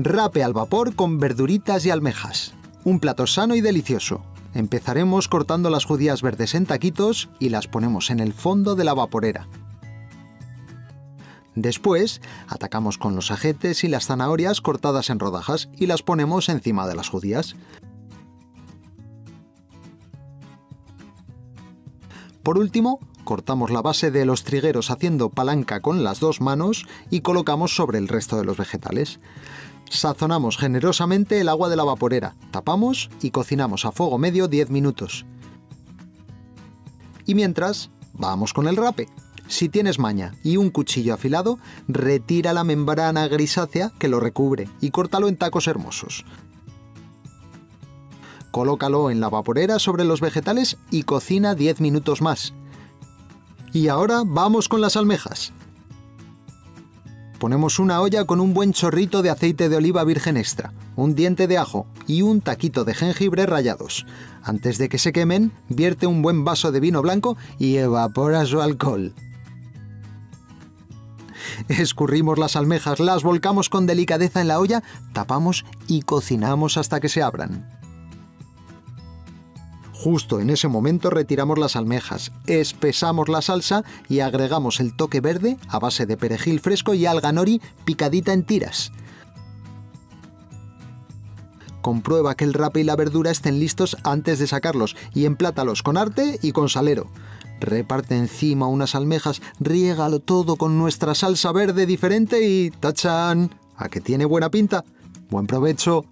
Rape al vapor con verduritas y almejas. Un plato sano y delicioso. Empezaremos cortando las judías verdes en taquitos y las ponemos en el fondo de la vaporera. Después, atacamos con los ajetes y las zanahorias cortadas en rodajas y las ponemos encima de las judías. Por último, cortamos la base de los trigueros haciendo palanca con las dos manos y colocamos sobre el resto de los vegetales. Sazonamos generosamente el agua de la vaporera, tapamos y cocinamos a fuego medio 10 minutos. Y mientras, vamos con el rape. Si tienes maña y un cuchillo afilado, retira la membrana grisácea que lo recubre y córtalo en tacos hermosos. Colócalo en la vaporera sobre los vegetales y cocina 10 minutos más. Y ahora vamos con las almejas. Ponemos una olla con un buen chorrito de aceite de oliva virgen extra, un diente de ajo y un taquito de jengibre rallados. Antes de que se quemen, vierte un buen vaso de vino blanco y evapora su alcohol. Escurrimos las almejas, las volcamos con delicadeza en la olla, tapamos y cocinamos hasta que se abran. Justo en ese momento retiramos las almejas, espesamos la salsa y agregamos el toque verde a base de perejil fresco y alga nori picadita en tiras. Comprueba que el rape y la verdura estén listos antes de sacarlos y emplátalos con arte y con salero. Reparte encima unas almejas, riégalo todo con nuestra salsa verde diferente y ¡tachan! ¿A que tiene buena pinta? ¡Buen provecho!